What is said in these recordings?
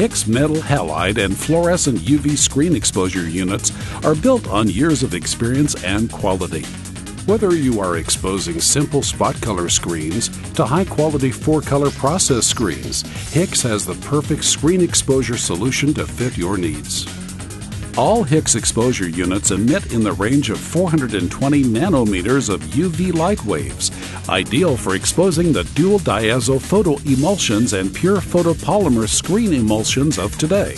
HIX metal halide and fluorescent UV screen exposure units are built on years of experience and quality. Whether you are exposing simple spot color screens to high quality four color process screens, HIX has the perfect screen exposure solution to fit your needs. All HIX exposure units emit in the range of 420 nanometers of UV light waves, ideal for exposing the dual diazo photo emulsions and pure photopolymer screen emulsions of today.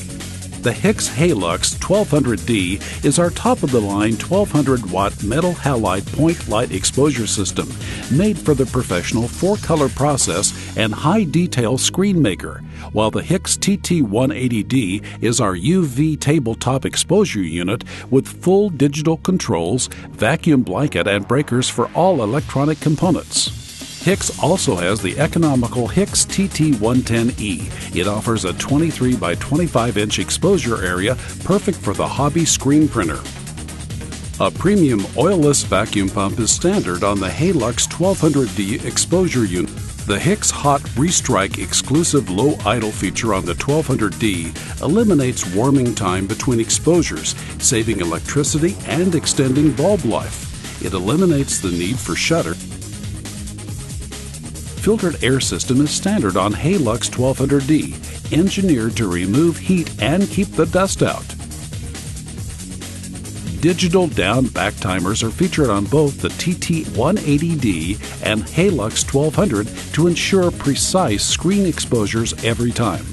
The HIX Halux 1200D is our top of the line 1200 watt metal halide point light exposure system made for the professional four color process and high detail screen maker, while the HIX TT180D is our UV tabletop exposure unit with full digital controls, vacuum blanket, and breakers for all electronic components. HIX also has the economical HIX TT110E. It offers a 23 by 25 inch exposure area perfect for the hobby screen printer. A premium oilless vacuum pump is standard on the Halux 1200D exposure unit. The HIX Hot Restrike exclusive low idle feature on the 1200D eliminates warming time between exposures, saving electricity and extending bulb life. It eliminates the need for shutter filtered air system is standard on Halux 1200D, engineered to remove heat and keep the dust out. Digital down back timers are featured on both the TT180D and Halux 1200 to ensure precise screen exposures every time.